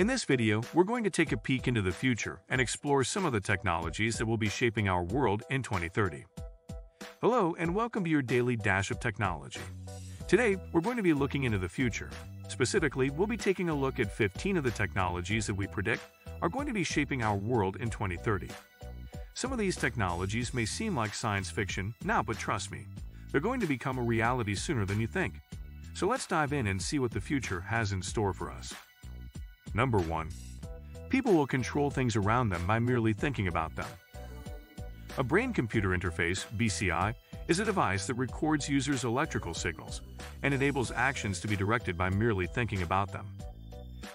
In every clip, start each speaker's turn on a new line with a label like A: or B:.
A: In this video, we're going to take a peek into the future and explore some of the technologies that will be shaping our world in 2030. Hello, and welcome to your daily dash of technology. Today, we're going to be looking into the future. Specifically, we'll be taking a look at 15 of the technologies that we predict are going to be shaping our world in 2030. Some of these technologies may seem like science fiction now, but trust me, they're going to become a reality sooner than you think. So let's dive in and see what the future has in store for us. Number 1. People will control things around them by merely thinking about them. A brain-computer interface, BCI, is a device that records users' electrical signals and enables actions to be directed by merely thinking about them.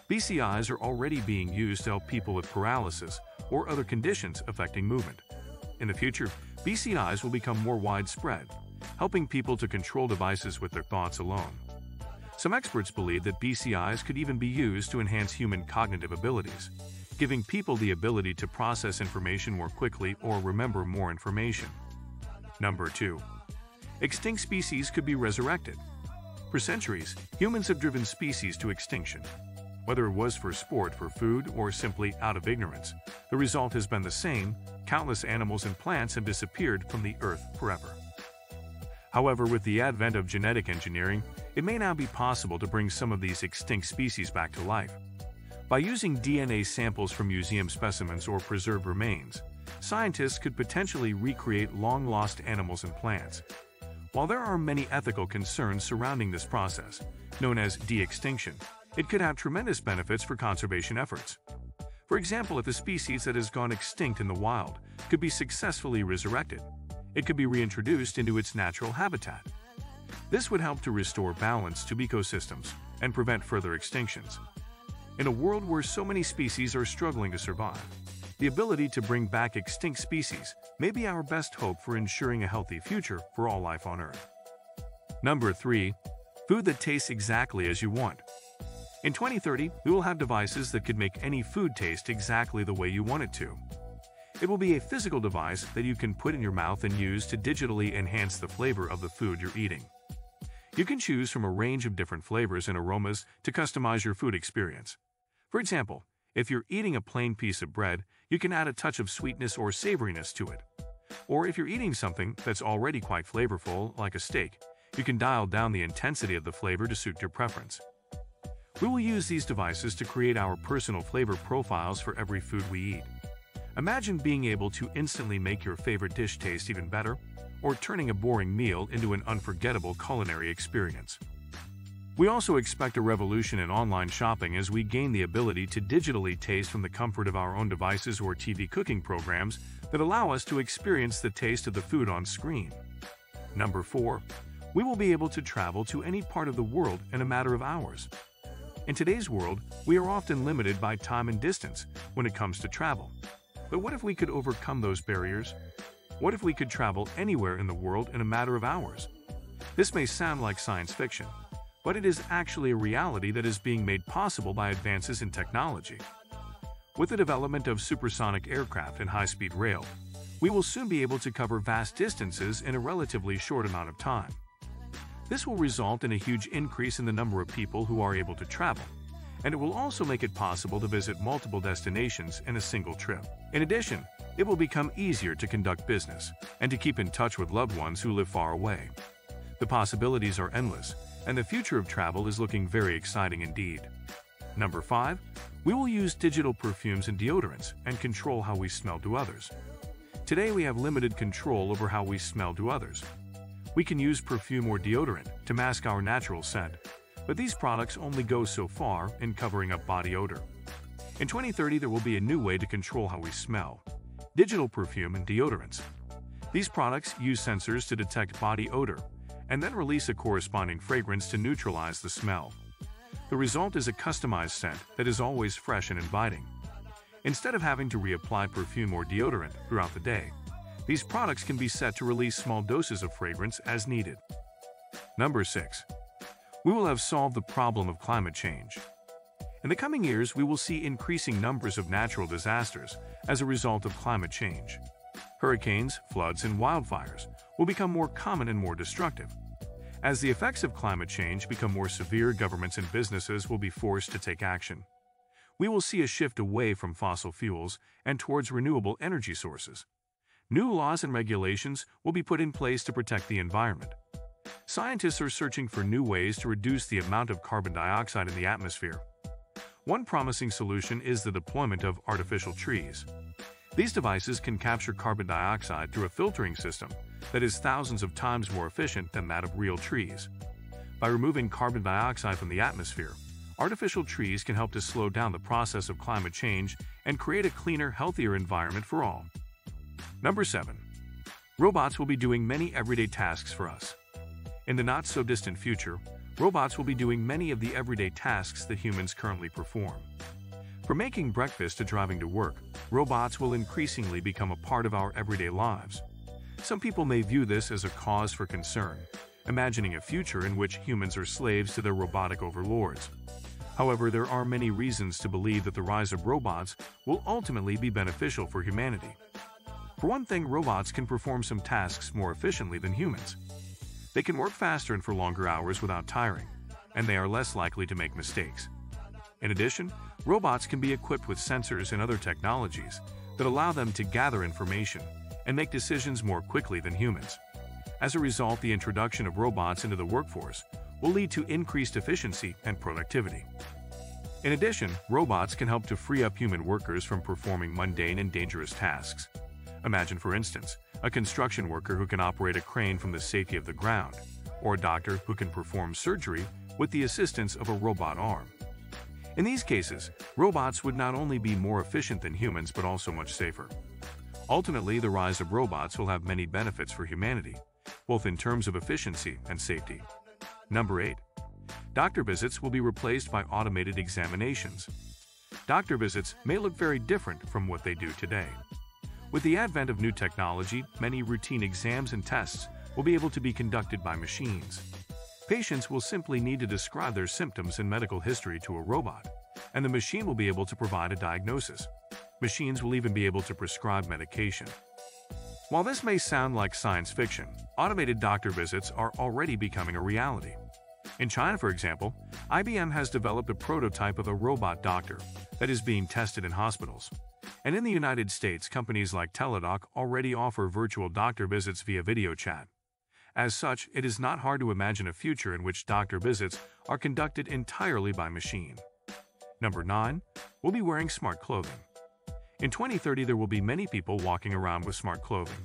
A: BCIs are already being used to help people with paralysis or other conditions affecting movement. In the future, BCIs will become more widespread, helping people to control devices with their thoughts alone. Some experts believe that BCIs could even be used to enhance human cognitive abilities, giving people the ability to process information more quickly or remember more information. Number 2. Extinct species could be resurrected. For centuries, humans have driven species to extinction. Whether it was for sport, for food, or simply out of ignorance, the result has been the same countless animals and plants have disappeared from the earth forever. However, with the advent of genetic engineering, it may now be possible to bring some of these extinct species back to life. By using DNA samples from museum specimens or preserved remains, scientists could potentially recreate long-lost animals and plants. While there are many ethical concerns surrounding this process, known as de-extinction, it could have tremendous benefits for conservation efforts. For example, if a species that has gone extinct in the wild could be successfully resurrected, it could be reintroduced into its natural habitat. This would help to restore balance to ecosystems and prevent further extinctions. In a world where so many species are struggling to survive, the ability to bring back extinct species may be our best hope for ensuring a healthy future for all life on Earth. Number 3. Food that tastes exactly as you want. In 2030, we will have devices that could make any food taste exactly the way you want it to. It will be a physical device that you can put in your mouth and use to digitally enhance the flavor of the food you're eating. You can choose from a range of different flavors and aromas to customize your food experience. For example, if you're eating a plain piece of bread, you can add a touch of sweetness or savoriness to it. Or if you're eating something that's already quite flavorful, like a steak, you can dial down the intensity of the flavor to suit your preference. We will use these devices to create our personal flavor profiles for every food we eat. Imagine being able to instantly make your favorite dish taste even better, or turning a boring meal into an unforgettable culinary experience. We also expect a revolution in online shopping as we gain the ability to digitally taste from the comfort of our own devices or TV cooking programs that allow us to experience the taste of the food on screen. Number 4. We will be able to travel to any part of the world in a matter of hours. In today's world, we are often limited by time and distance when it comes to travel. But what if we could overcome those barriers? What if we could travel anywhere in the world in a matter of hours? This may sound like science fiction, but it is actually a reality that is being made possible by advances in technology. With the development of supersonic aircraft and high-speed rail, we will soon be able to cover vast distances in a relatively short amount of time. This will result in a huge increase in the number of people who are able to travel, and it will also make it possible to visit multiple destinations in a single trip. In addition, it will become easier to conduct business and to keep in touch with loved ones who live far away. The possibilities are endless, and the future of travel is looking very exciting indeed. Number 5. We will use digital perfumes and deodorants and control how we smell to others. Today we have limited control over how we smell to others. We can use perfume or deodorant to mask our natural scent, but these products only go so far in covering up body odor. In 2030, there will be a new way to control how we smell digital perfume and deodorants. These products use sensors to detect body odor and then release a corresponding fragrance to neutralize the smell. The result is a customized scent that is always fresh and inviting. Instead of having to reapply perfume or deodorant throughout the day, these products can be set to release small doses of fragrance as needed. Number 6 we will have solved the problem of climate change. In the coming years, we will see increasing numbers of natural disasters as a result of climate change. Hurricanes, floods, and wildfires will become more common and more destructive. As the effects of climate change become more severe, governments and businesses will be forced to take action. we will see a shift away from fossil fuels and towards renewable energy sources. New laws and regulations will be put in place to protect the environment. Scientists are searching for new ways to reduce the amount of carbon dioxide in the atmosphere. One promising solution is the deployment of artificial trees. These devices can capture carbon dioxide through a filtering system that is thousands of times more efficient than that of real trees. By removing carbon dioxide from the atmosphere, artificial trees can help to slow down the process of climate change and create a cleaner, healthier environment for all. Number 7. Robots will be doing many everyday tasks for us. In the not-so-distant future, robots will be doing many of the everyday tasks that humans currently perform. From making breakfast to driving to work, robots will increasingly become a part of our everyday lives. Some people may view this as a cause for concern, imagining a future in which humans are slaves to their robotic overlords. However, there are many reasons to believe that the rise of robots will ultimately be beneficial for humanity. For one thing, robots can perform some tasks more efficiently than humans. They can work faster and for longer hours without tiring, and they are less likely to make mistakes. In addition, robots can be equipped with sensors and other technologies that allow them to gather information and make decisions more quickly than humans. As a result, the introduction of robots into the workforce will lead to increased efficiency and productivity. In addition, robots can help to free up human workers from performing mundane and dangerous tasks. Imagine, for instance, a construction worker who can operate a crane from the safety of the ground, or a doctor who can perform surgery with the assistance of a robot arm. In these cases, robots would not only be more efficient than humans but also much safer. Ultimately, the rise of robots will have many benefits for humanity, both in terms of efficiency and safety. Number 8. Doctor visits will be replaced by automated examinations. Doctor visits may look very different from what they do today. With the advent of new technology, many routine exams and tests will be able to be conducted by machines. Patients will simply need to describe their symptoms and medical history to a robot, and the machine will be able to provide a diagnosis. Machines will even be able to prescribe medication. While this may sound like science fiction, automated doctor visits are already becoming a reality. In China, for example, IBM has developed a prototype of a robot doctor that is being tested in hospitals. And in the United States, companies like Teladoc already offer virtual doctor visits via video chat. As such, it is not hard to imagine a future in which doctor visits are conducted entirely by machine. Number 9. We'll be wearing smart clothing. In 2030, there will be many people walking around with smart clothing.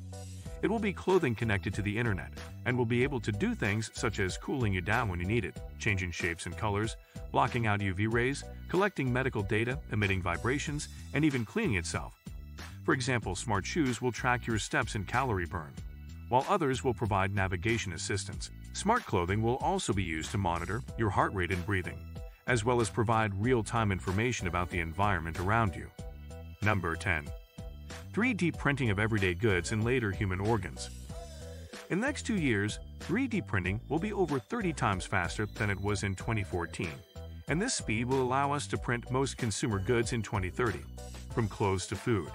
A: It will be clothing connected to the internet and will be able to do things such as cooling you down when you need it, changing shapes and colors, blocking out UV rays, collecting medical data, emitting vibrations, and even cleaning itself. For example, smart shoes will track your steps and calorie burn, while others will provide navigation assistance. Smart clothing will also be used to monitor your heart rate and breathing, as well as provide real-time information about the environment around you. Number 10. 3D printing of everyday goods and later human organs. In the next two years, 3D printing will be over 30 times faster than it was in 2014, and this speed will allow us to print most consumer goods in 2030, from clothes to food.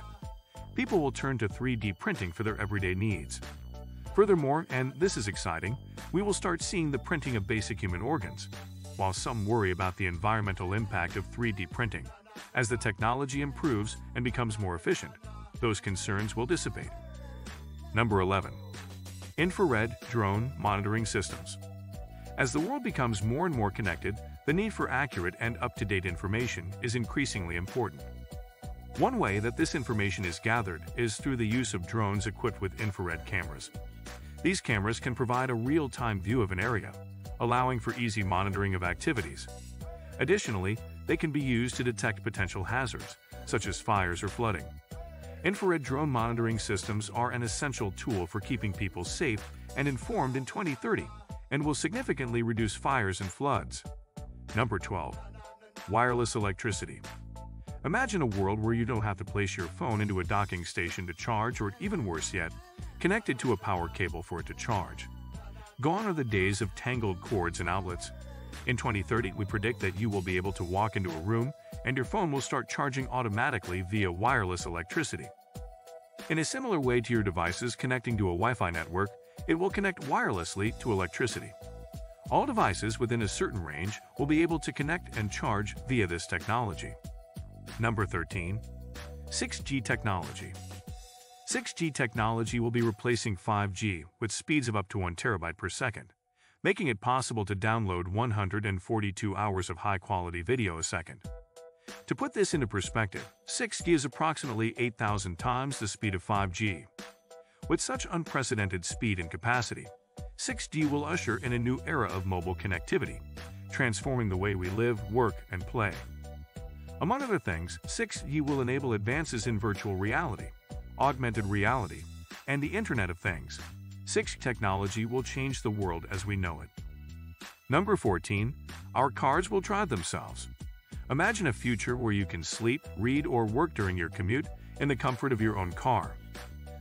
A: People will turn to 3D printing for their everyday needs. Furthermore, and this is exciting, we will start seeing the printing of basic human organs. While some worry about the environmental impact of 3D printing, as the technology improves and becomes more efficient, those concerns will dissipate. Number 11. Infrared Drone Monitoring Systems As the world becomes more and more connected, the need for accurate and up-to-date information is increasingly important. One way that this information is gathered is through the use of drones equipped with infrared cameras. These cameras can provide a real-time view of an area, allowing for easy monitoring of activities. Additionally, they can be used to detect potential hazards, such as fires or flooding. Infrared drone monitoring systems are an essential tool for keeping people safe and informed in 2030 and will significantly reduce fires and floods. Number 12. Wireless electricity. Imagine a world where you don't have to place your phone into a docking station to charge or even worse yet, connected to a power cable for it to charge. Gone are the days of tangled cords and outlets, in 2030, we predict that you will be able to walk into a room and your phone will start charging automatically via wireless electricity. In a similar way to your devices connecting to a Wi-Fi network, it will connect wirelessly to electricity. All devices within a certain range will be able to connect and charge via this technology. Number 13. 6G Technology 6G technology will be replacing 5G with speeds of up to 1 terabyte per second, making it possible to download 142 hours of high-quality video a second. To put this into perspective, 6G is approximately 8,000 times the speed of 5G. With such unprecedented speed and capacity, 6G will usher in a new era of mobile connectivity, transforming the way we live, work, and play. Among other things, 6G will enable advances in virtual reality, augmented reality, and the Internet of Things. 6G technology will change the world as we know it. Number 14. Our cars will drive themselves. Imagine a future where you can sleep, read, or work during your commute in the comfort of your own car.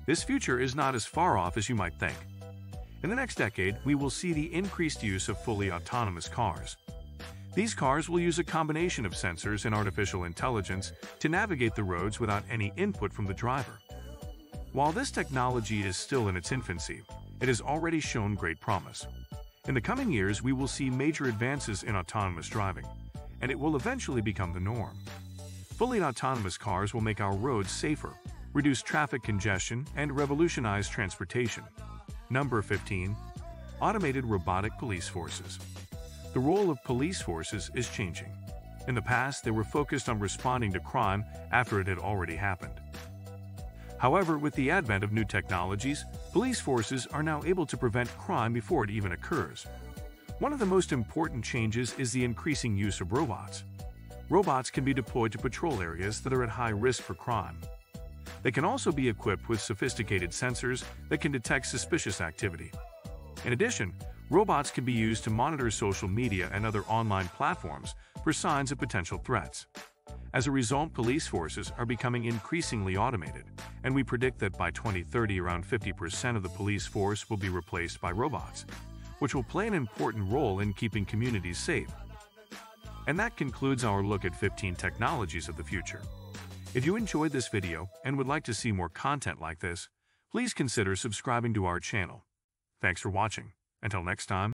A: This future is not as far off as you might think. In the next decade, we will see the increased use of fully autonomous cars. These cars will use a combination of sensors and artificial intelligence to navigate the roads without any input from the driver. While this technology is still in its infancy, it has already shown great promise. In the coming years, we will see major advances in autonomous driving, and it will eventually become the norm. Fully autonomous cars will make our roads safer, reduce traffic congestion, and revolutionize transportation. Number 15. Automated Robotic Police Forces The role of police forces is changing. In the past, they were focused on responding to crime after it had already happened. However, with the advent of new technologies, police forces are now able to prevent crime before it even occurs. One of the most important changes is the increasing use of robots. Robots can be deployed to patrol areas that are at high risk for crime. They can also be equipped with sophisticated sensors that can detect suspicious activity. In addition, robots can be used to monitor social media and other online platforms for signs of potential threats. As a result, police forces are becoming increasingly automated, and we predict that by 2030 around 50% of the police force will be replaced by robots, which will play an important role in keeping communities safe. And that concludes our look at 15 technologies of the future. If you enjoyed this video and would like to see more content like this, please consider subscribing to our channel. Thanks for watching. Until next time,